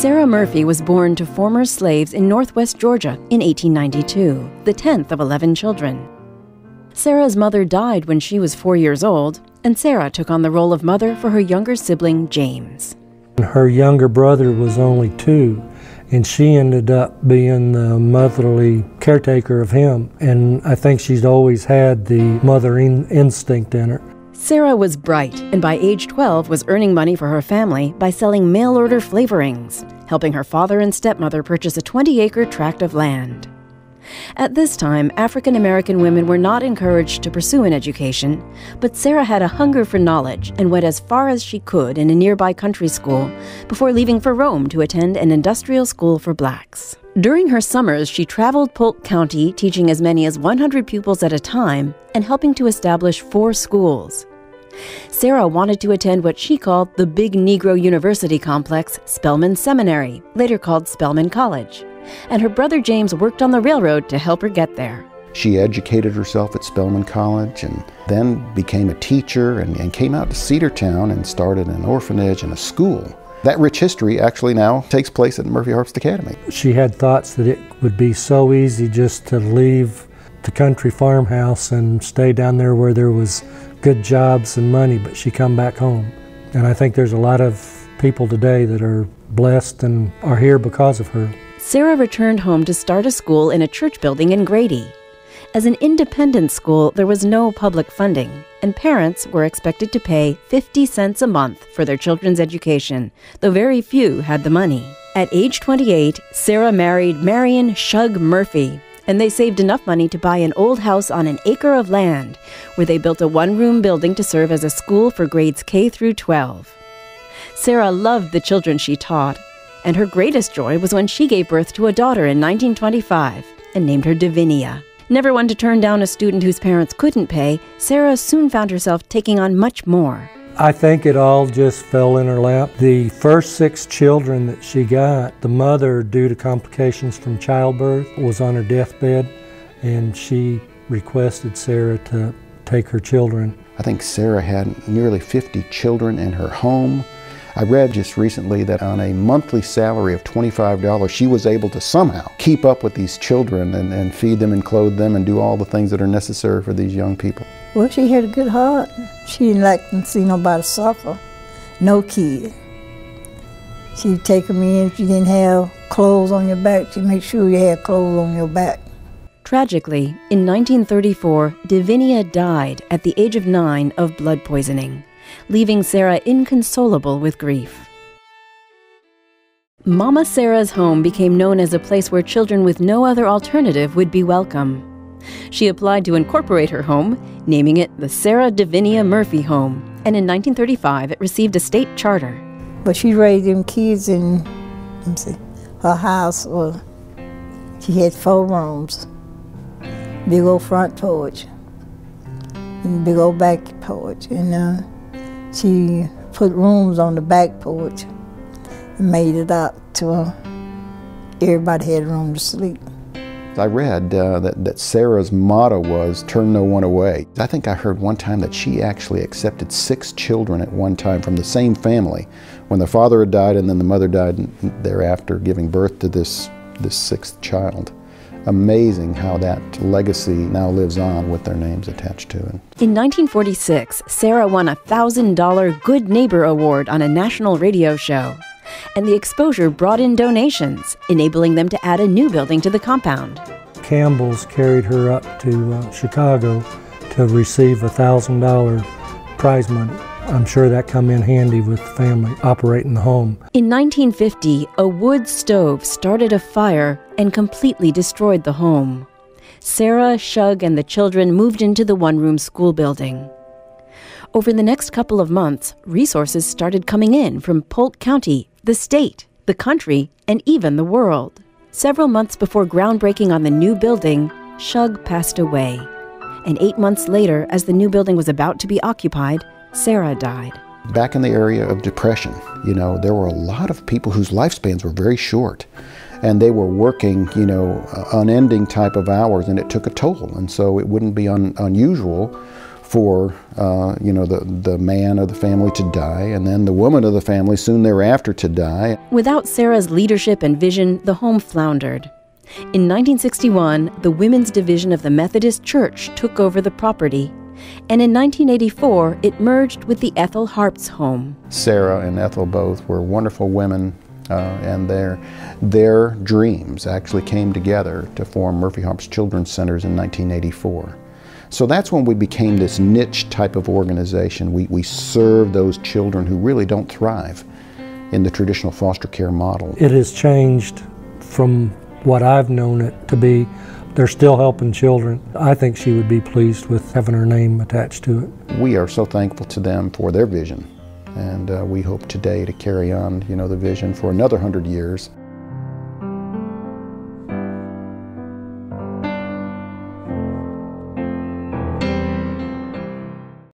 Sarah Murphy was born to former slaves in northwest Georgia in 1892, the 10th of 11 children. Sarah's mother died when she was four years old, and Sarah took on the role of mother for her younger sibling, James. Her younger brother was only two, and she ended up being the motherly caretaker of him. And I think she's always had the mothering instinct in her. Sarah was bright and by age 12 was earning money for her family by selling mail order flavorings, helping her father and stepmother purchase a 20 acre tract of land. At this time, African American women were not encouraged to pursue an education, but Sarah had a hunger for knowledge and went as far as she could in a nearby country school before leaving for Rome to attend an industrial school for blacks. During her summers, she traveled Polk County teaching as many as 100 pupils at a time and helping to establish four schools. Sarah wanted to attend what she called the Big Negro University Complex, Spelman Seminary, later called Spelman College and her brother James worked on the railroad to help her get there. She educated herself at Spelman College and then became a teacher and, and came out to Cedartown and started an orphanage and a school. That rich history actually now takes place at Murphy Harpst Academy. She had thoughts that it would be so easy just to leave the country farmhouse and stay down there where there was good jobs and money, but she come back home. And I think there's a lot of people today that are blessed and are here because of her. Sarah returned home to start a school in a church building in Grady. As an independent school, there was no public funding, and parents were expected to pay 50 cents a month for their children's education, though very few had the money. At age 28, Sarah married Marion Shug Murphy, and they saved enough money to buy an old house on an acre of land, where they built a one room building to serve as a school for grades K through 12. Sarah loved the children she taught and her greatest joy was when she gave birth to a daughter in 1925 and named her Divinia. Never one to turn down a student whose parents couldn't pay, Sarah soon found herself taking on much more. I think it all just fell in her lap. The first six children that she got, the mother, due to complications from childbirth, was on her deathbed, and she requested Sarah to take her children. I think Sarah had nearly 50 children in her home. I read just recently that on a monthly salary of $25, she was able to somehow keep up with these children and, and feed them and clothe them and do all the things that are necessary for these young people. Well, she had a good heart. She didn't like to see nobody suffer. No kid. She'd take them in. If you didn't have clothes on your back, she'd make sure you had clothes on your back. Tragically, in 1934, Divinia died at the age of nine of blood poisoning leaving Sarah inconsolable with grief. Mama Sarah's home became known as a place where children with no other alternative would be welcome. She applied to incorporate her home, naming it the Sarah Divinia Murphy Home, and in 1935 it received a state charter. But she raised them kids in, see, her house. Well, she had four rooms, big old front porch, and big old back porch, and uh, she put rooms on the back porch and made it up to everybody had room to sleep. I read uh, that, that Sarah's motto was turn no one away. I think I heard one time that she actually accepted six children at one time from the same family when the father had died and then the mother died thereafter giving birth to this, this sixth child amazing how that legacy now lives on with their names attached to it. In 1946, Sarah won a $1,000 Good Neighbor Award on a national radio show. And the exposure brought in donations, enabling them to add a new building to the compound. Campbell's carried her up to uh, Chicago to receive a $1,000 prize money. I'm sure that come in handy with the family operating the home. In 1950, a wood stove started a fire and completely destroyed the home. Sarah, Shug, and the children moved into the one room school building. Over the next couple of months, resources started coming in from Polk County, the state, the country, and even the world. Several months before groundbreaking on the new building, Shug passed away. And eight months later, as the new building was about to be occupied, Sarah died. Back in the area of depression, you know, there were a lot of people whose lifespans were very short. And they were working, you know, unending type of hours, and it took a toll. And so it wouldn't be un unusual for uh, you know the, the man of the family to die and then the woman of the family soon thereafter to die. Without Sarah's leadership and vision, the home floundered. In 1961, the Women's Division of the Methodist Church took over the property, and in 1984 it merged with the Ethel Harpst home. Sarah and Ethel both were wonderful women, uh, and their, their dreams actually came together to form Murphy Harpst Children's Centers in 1984. So that's when we became this niche type of organization. We, we serve those children who really don't thrive in the traditional foster care model. It has changed from what I've known it to be. They're still helping children. I think she would be pleased with having her name attached to it. We are so thankful to them for their vision. And uh, we hope today to carry on, you know, the vision for another hundred years.